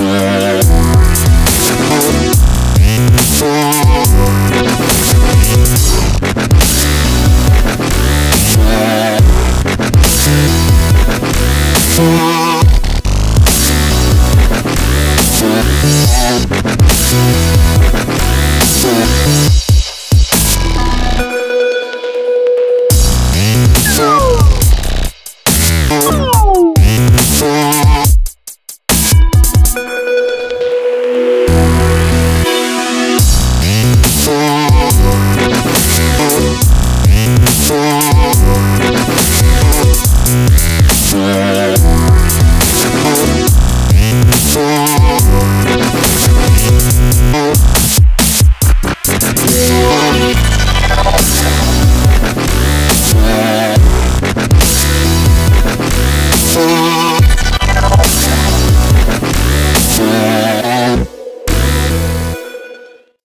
Yeah. Yeah.